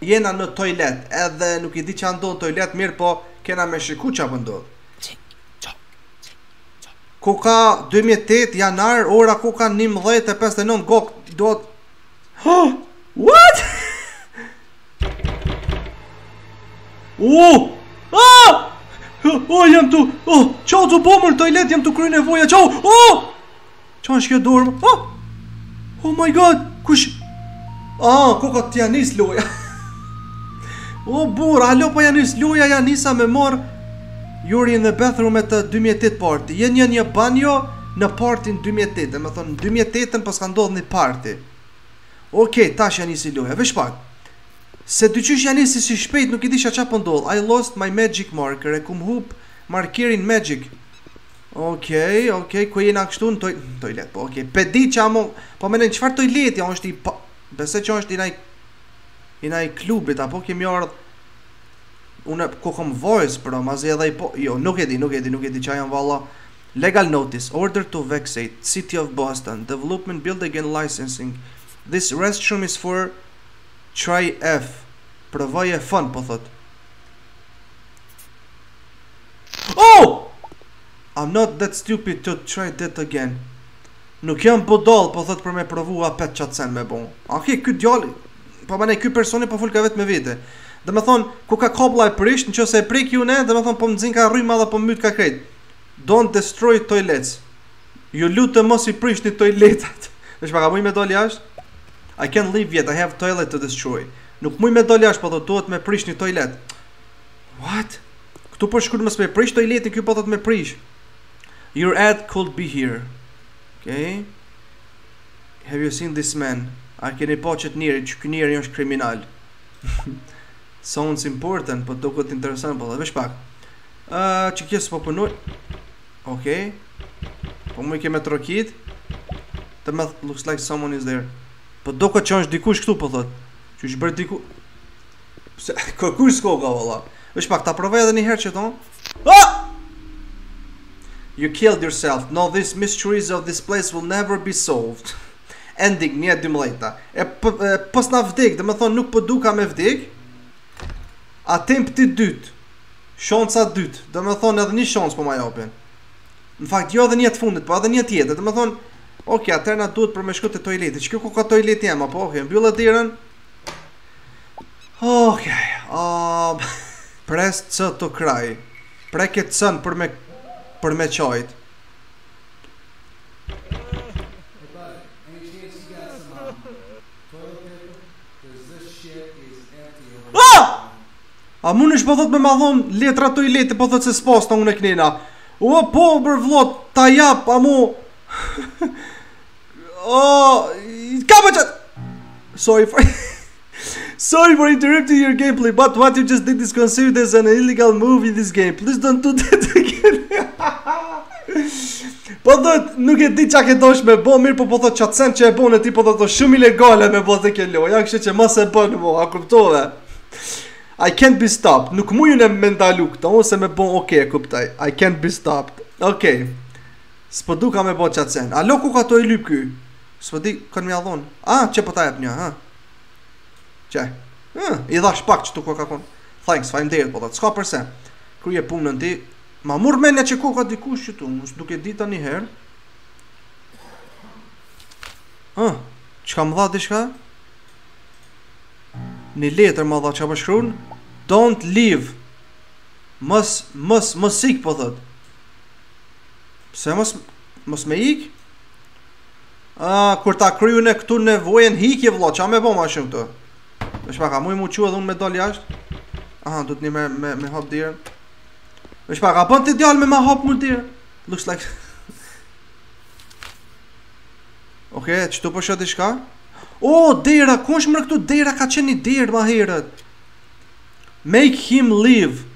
Jena në toilet edhe nuk i di qa ndodh n'toilet mirëpo kena me shiku qa po ndodh Koka 2008 janar ora koka 19.59 gok do të Huh? What? Uh! Ah! Oh, jam tu! Oh, qa u bo more n'toilet, jam tu kry nevoja. Çau! Oh! Qa është kjo dorë more? Oh! Oh my god! Kush? Ah, koka tu ja nisë loja? o, burrë, alo po ja nis loja, ja nisa me marë You're in a bathroom at a 2008 party. Je në një banjo në partin 2008, me thonë 2008-ën paska ndodhë një party. Ok, tash ja nisi loja, veç pak. Se di qysh ja nisi shpejt, nuk i dijsha qa po ndodhë. I lost my magic marker, e kum hup markerin magic. Okej, okej, ku jena kështu në toj... tojlet, po okej, pe di qa... Po more, çfarë tojleti, a është i pa... Besoj që është i naj... I naj klubit, apo kemi ardhë... Unë e ku kom vojës, pra, ma zi edhe i po... Jo, nuk e di, nuk e di, nuk e di, qa janë valla... Legal notice, order to vacate, city of Boston, development building and licensing, this restroom is for... Try F, provoje F-ën, po thotë. Oh! I'm not that stupid to try that again. Nuk jam budall, po thot për me provu apet qat sen me bo. A ke ky djali? Po më ne ky personi po folka vetë me vete. Do me thonë, koka kablla e prish, nëse e preki unë, do me thonë, po më zinka rryma dhe po më mytka krejt. Don't destroy toilets. Ju lutem mos i prishni toiletat. Dhe a po muj me dol jashtë? I can't leave yet, I have toilet to destroy. Nuk muj me dol jashtë, po m'duhet me prish një toilet. What? Këtu po shkruan mos me prish toiletin, ky po thot me prish. Your ad could be here. Okay. Have you seen this man? A keni pa qët njeri, qëky njeri është kriminal? Sounds important, po duket interesant, po the veç pak. Uh, qëkjo s'po punon... Okay. Po mujke me trokit. Do me looks like someone is there. Po duket që është dikush këtu, po thot. Që është bërë diku... Pse kërkush s'koka valla. Veç pak ta provoj edhe një herë qa thon. Ah! You killed yourself. Now this mysteries of this place will never be solved. Ending 1-12. E paskna vdek, do të thon nuk po duka me vdek. Attempt-i dyt. Shansa dyt, do të thon edhe një shans po ma japin. Në fakt jo edhe një të fundit, po edhe një tjetër, do të thon Ok, atër na duhet për me shku te toileti Qëkjo koka toileti jem, apo ok, mbylle derën Ok, um, press C to cry. Preke C-në për me, për me qajt. Ah! A mundesh po thot me ma dhon letra toaleti, po thot se s'pas të unë e knena. O, po, bre vlla, ta jap, a mu... Oh, ka më qëtë! Sorry for... Sorry for interrupting your gameplay, but what you just did is considered as an illegal move in this game. Please don't do that again. po thot nuk e di çka ke dosh me bë, mirë po po thot qat sen që e bën ti po thot shumë ilegale me bë këtë lojë. Ja, kështu që mos e bën më, a kuptove? I can't be stopped. Nuk mujn me m'ndalu këto, ose me bë, ok, kuptoj. I can't be stopped. Okay. S'po di ka me bo qat sen. Alo ku ka to i lyp ky. S'po di kah m'ja dhon. Ah, qe po ta jap një, ha. Qe. Ëh, i dhash pak qetu ka kon. Thanks, faleminderit po thot. S'ka përse. Kryje punën ti. Ma murr mendja që ku ka dikush qetu, nuk e dita një herë. Ah, çka më dha diçka? Një letër më dha çka më shkruan? Don't leave. Mos mos mos ik po thot. Pse mos mos me ik? Ah, kur ta kryn këtu nevojën hikje vëlla, ç'a më bë më shumë këtu? Veç pak, a muj mu çu edhe unë me dal jashtë Aha, duhet një me, me, me hap derën Veç pak, a bën ti djalë me ma hap mu derën Looks like Oke, okay, qetu përshë po diçka? O, oh, dera, ku është more këtu? Dera ka qenë një derë ma herët Make him leave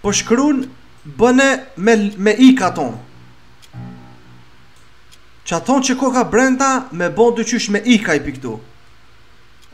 Po shkruan bëne me me ik ato. Qato që koka brenda me bon diqysh me ik ai prej ktu.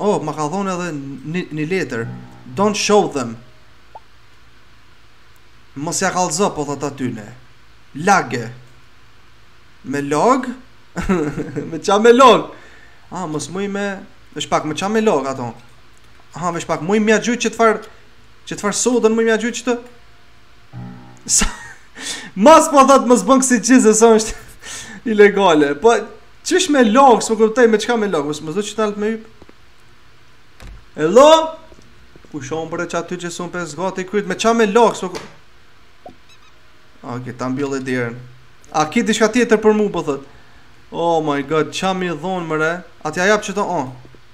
Oh, ma ka dhonë edhe një, një letër. Don't show them. Mos ja kalzo, po thot atyne. Lage. Me lag? me qa me lag? Ah, mos muj me... Veç pak, me qa me lag ato? Ah, veç pak, muj m'ja gjujt qetë farë... Qetë farë sodën më m'ja gjujt të Sa Mos po thot mos bën kësi çizë se është ilegale. Po qysh me lag, s'po kuptoj me çka me lag, mos do të çtal me yp. Hello? Ku shon për qaty që son pesë gati kryt me çka me lag, s'po kuptoj. Okej, ta mbyll derën. A ke diçka tjetër për mua po thot. Oh my god, ça m'i dhon more. A t'ja jap çto on. Oh.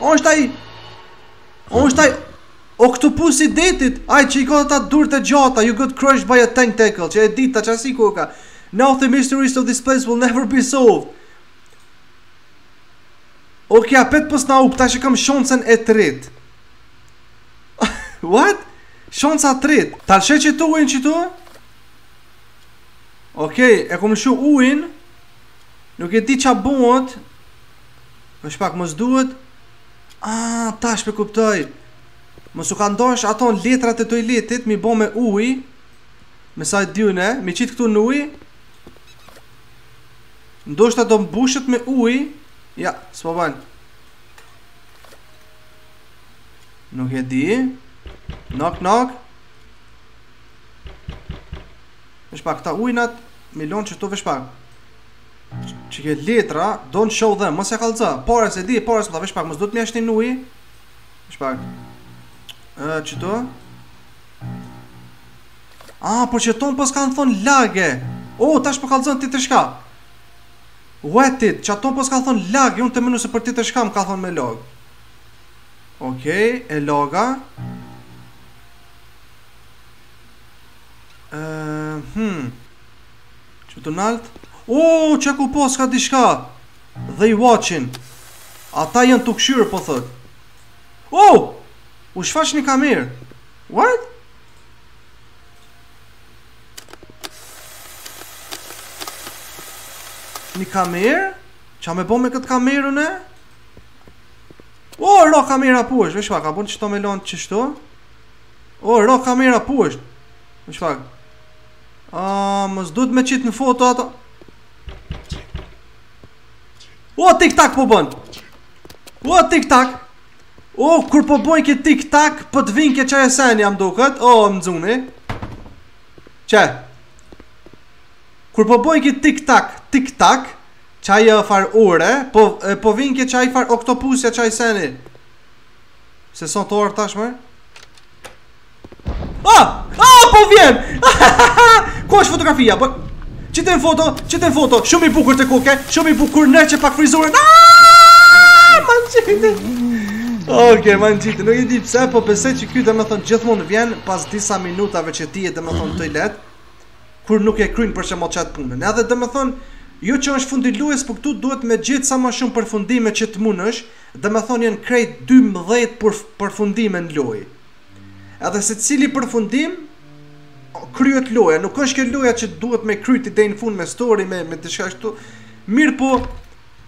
Është ai Është ai Oktopus i detit, ai që i ka ata durët e gjata, you got crushed by a tank tackle, që e ditë ta qasi ku ka. Now the mysteries of this place will never be solved. O okay, kja petë pës na upë, ta që kam shonësen e të rritë. What? Shonës a të rritë? Ta lëshoj qetu ujin qetu? Okej, okay, e kom lshu ujin. Nuk e di qa bëhet. Veç pak, mos duhet? Ah, tash pe kuptoj. Mos u ka ndoshta ato letrat e tojletit mi bo me uj Me sa di une, mi qitë këtu në uj Ndoshta do mbushet me uj Ja, s'po ban Nuk e di Nok, nok Veç pak, këta ujnat Mi lonë qetu veç pak Qe letra, don't show them, mos e kallxo. Para se di, para se ta veç pak, mos do të më jashtin uji. Veç pak. Ë, qito. Ah, për qeto paskan thon lage. Oh, tash po kallxon tjetër çka. What it? Qato paskan thon lage, unë tu menu se për tjetër çka më ka thon me lag. Okej, okay, e laga. Ë, uh, hmm. Qetu nalt? Oo, qe ku paska diçka? They watchin. Ata janë tu kqyrë, po thot. Oo, u shfaq një kamerë. What? Një kamerë? Qa me bo me këtë kamerën une? O, ro kamera pu është, veç pak, a bon qeta me lanë qeshtu? O, ro kamera pu është, vesh pak. Aaaa, mos duhet me qitë në foto ato O, tik tak po bën O, tik tak O, kur po bojke tik tak Për po të vinke qaj sen, ja m'duket O, më xuni Qe Kur po bojke tik tak Tik tak Qaj far ure Po, po vinke qaj far oktopusi a qaj seni Se son të orë tashme Ah! Ah, po vjen! Ku është fotografia? Po Qitë në foto, qitë në foto. Shumë i bukur ti koke, shumë i bukur ndreqe pak frizurën. Ah! Mançitë. Okej, mançitë. Nuk e di pse, po besoj që ky domethënë gjithmonë vjen pas disa minutave që ti je domethënë tojlet kur nuk e kryen për çmo qat punën. Edhe domethënë Jo që është fundi i lojës, po këtu duhet me gjetë sa më shumë përfundime që të mundësh, domethënë janë krejt 12 përfundime në lojë. Edhe secili përfundim kryet loja, nuk është kjo loja që duhet me kry ti deri n'fund me story, me, me diçka kështu, mirëpo,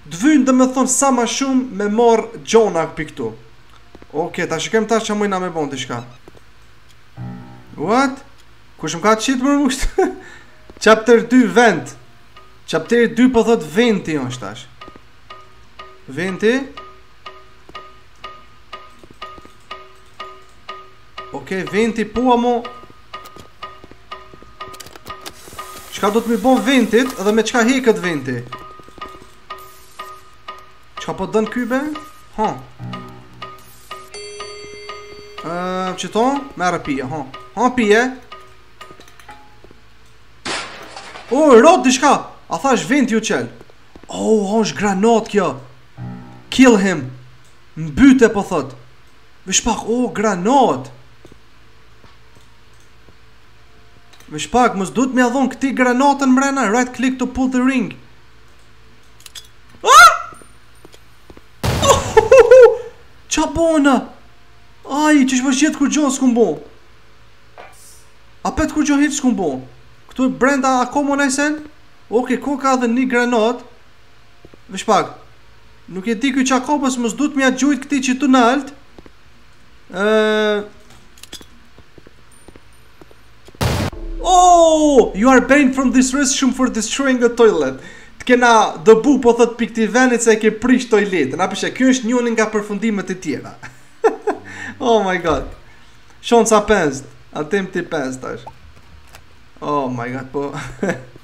të vyn domethënë sa ma shumë me marrë gjona prej këtu. Oke, okay, ta shikojmë tash a mujna me bo diçka. What? Kush më ka të qitë më rusht? Chapter 2, vent. Chapter 2 po thot venti është tash. Venti? Ok, venti po amo Çka duhet me i bo ventit dhe me çka e hek këtë venti Çka po t'dhan ky be? Ha uh, Qëto? Merre pije, ha Ha pije O, oh, rot, diçka A thashë venti u çel Oh, është granat kjo. Kill him. Mbyte po thot. Veç pak, oh, granat. Veç pak, mos duhet me ia dhon këtij granatën mrena, right click to pull the ring. Ah! Ça bona? Aj, qysh po gjithë kurgjo s'kum bo. Apet kurgjo hiç s'kum bo. Këtu brenda akoma naj sen? Oke koka edhe ni granat Veç pak Nuk e di kjo çka po mos duhet me ia gjujt këtij qitu nalt Oh, you are banned from this restroom for destroying the toilet. Të kena dëbu po thot prej këtij venit se e ke prish toiletin. Na pishe, kjo është njëni nga përfundimet e tjera. oh my god. Shon sa pesë. A kemi pesë tash. Oh my god, po...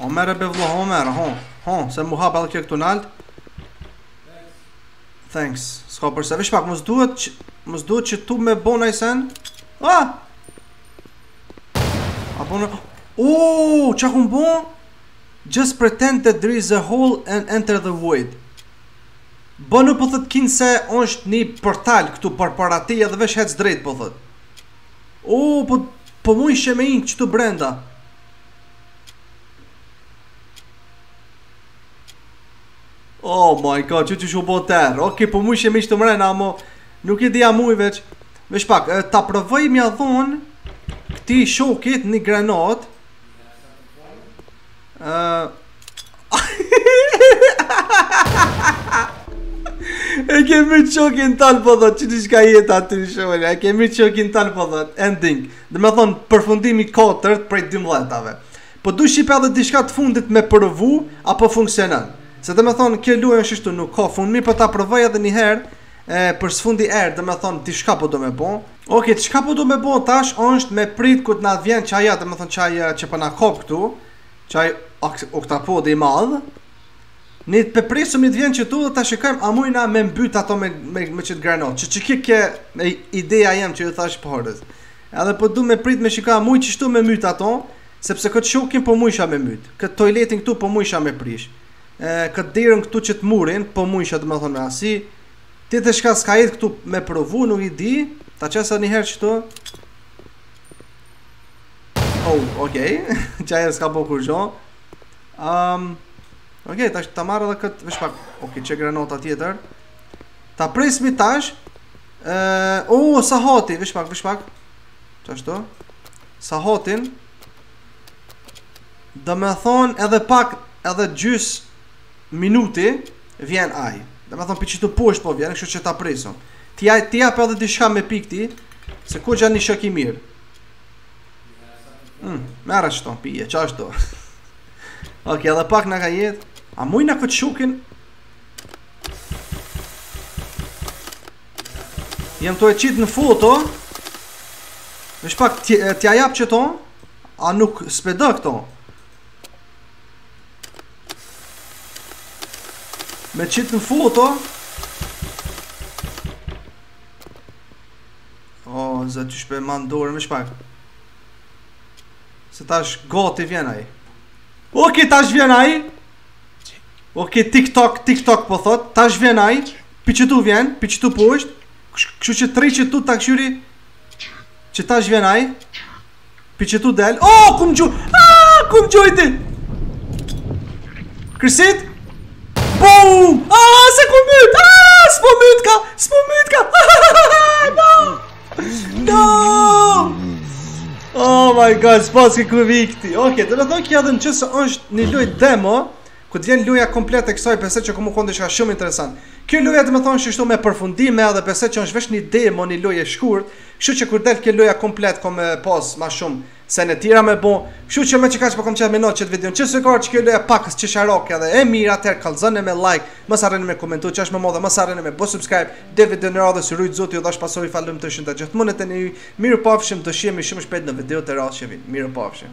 o merre be vlla, o merre, ho, ho, se mu hap edhe kjo këtu nalt. Thanks, s'ka përse, veç pak, mos duhet që... Mos duhet qitu me bo naj sen. Ah! A bo në... Oooo, çka kum bo? Just pretend that there is a hole and enter the void. Bonu po thot kinse është një portal këtu përpara teje edhe veç hec drejt po thot. Oo po po mujsha me hi qitu brenda. Oh my god, çka u bo terr Ok, po mujsha me hi qitu mrena, amo Nuk e di a muj veç Veç pak, e, ta provoj me ia dhon këtij shokit një granat E ke myt shokin tan po thot, që diçka jetë aty në shëvëllë, e ke myt shokin tan po thot, ending, domethënë përfundimi 4 prej 12-ave. Po du shqipe edhe diçka të fundit me provu, a po funksionon. Se domethënë, kjo lojë është qishtu, nuk ka fund, mirëpo po ta provoj edhe njëherë, e, për së fundi herë, domethënë, diçka po du me bo, Ok, çka po du me bo tash osht me prit kur të na vjen qaj, domethonë qaj që po na kop këtu, qaj oktapodi i madhë, ne ta presëm të vjen qëtu dhe ta shikajmë a mujna me mbyt ato me, me, me qëtë granot, që që ke ke ideja jem që ju thash herët, edhe po du me prit me shika a muj qështu me myt ato, sepse këtë shokin po mujsha me myt, këtë toiletin këtu po mujsha me prish, këtë derën këtu qët murin, po mujsha domethonë me asi, Tjetër çka s'ka jetë këtu me provu nuk i di Ta qesa një herë qëtu Oh, okej okay. Qaj s'ka bo kurgjo um, Okej, okay, ta marrë edhe këtë Veç pak, okej, okay, qe granota tjetër Ta presmi tash uh, Oh, sahati Veç pak, veç pak Qashtu Sahatin Domethonë edhe pak Edhe gjys minuti vjen ai. Domethonë prej qëtu po osht po vjen, kështu që ta presim. T'i jap edhe diçka me pi këtij, se ku kanë një shok i mirë. Mm, merre qe pije, qashtu Ok, edhe pak na ka jetë A muj në këtë shokin tem me qitë në foto Veç pak tja jap qëto A nuk s'pe don këto Me qitë në foto O, oh, s'pe ma në dorë veç pak Se tash gati vjen ai Ok, tash vjen ai Ok, tiktok, tiktok po thot Tash vjen ai Pi qëtu vjen, pi qëtu po osht Kështu që rri qëtu ta kqyri Qe tash vjen ai Pi qëtu del O, kom gjujt Aaaa, kom gjujt Krisit Boom Aaaa, s'e kom myt Aaaa, s'po myt ka S'po myt ka Aaaa, no No Oh my god, s'po s'ke ku ik ti Oke, domethonë kjo edhe në qoftë se është një loj demo Kur të vjen loja komplet e kësaj besoj që ka mu kon diçka shumë interesant. Kjo loja domethënë është kështu me përfundim edhe besoj që është veç një demo një lojë e shkurt, kështu që kur del kjo loja komplet ka me pas ma shumë sene tjera me bo, kështu që me qekaq po kam qef me nal qët videon nëse ka qenë kjo loja paksa qesharake edhe e mirë atëherë kallzoni me like, mos harroni me komentu çka osht ma e madhe mos harroni me bo subscribe, deri videon e radhës ju rujt zoti ju dhash paçi faleminderit të gjithë mbetni ju, mirupafshim do shihemi shumë shpejt në videot e radhës që vijnë, mirupafshim.